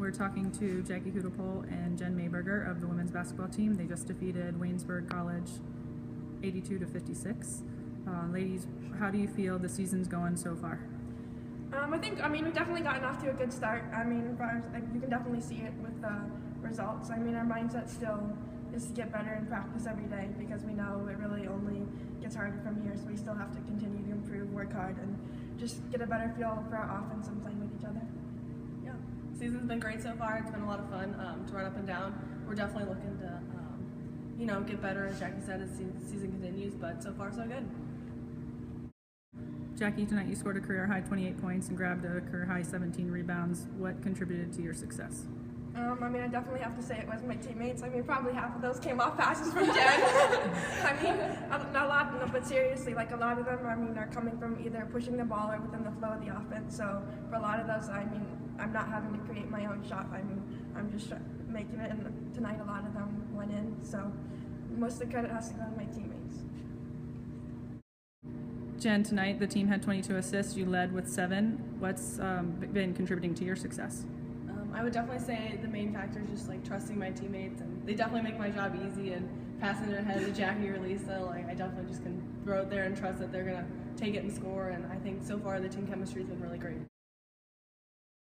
We're talking to Jackie Hudepohl and Jen Mayberger of the women's basketball team. They just defeated Waynesburg College 82 to 56. Uh, ladies, how do you feel the season's going so far? Um, I think, I mean, we've definitely gotten off to a good start. I mean, like, you can definitely see it with the results. I mean, our mindset still is to get better in practice every day because we know it really only gets harder from here. So we still have to continue to improve, work hard, and just get a better feel for our offense and playing season's been great so far. It's been a lot of fun um, to run up and down. We're definitely looking to, um, you know, get better as Jackie said as the season continues. But so far, so good. Jackie, tonight you scored a career high 28 points and grabbed a career high 17 rebounds. What contributed to your success? Um, I mean, I definitely have to say it was my teammates. I mean, probably half of those came off passes from Jen. I mean, a, a lot of them, but seriously, like a lot of them, I mean, are coming from either pushing the ball or within the flow of the offense. So for a lot of those, I mean, I'm not having to create my own shot. I mean, I'm just making it, and tonight a lot of them went in. So most of the credit has to go to my teammates. Jen, tonight the team had 22 assists. You led with seven. What's um, been contributing to your success? Um, I would definitely say the main factor is just like trusting my teammates, and they definitely make my job easy. And passing it ahead to Jackie or Lisa, like I definitely just can throw it there and trust that they're gonna take it and score. And I think so far the team chemistry has been really great.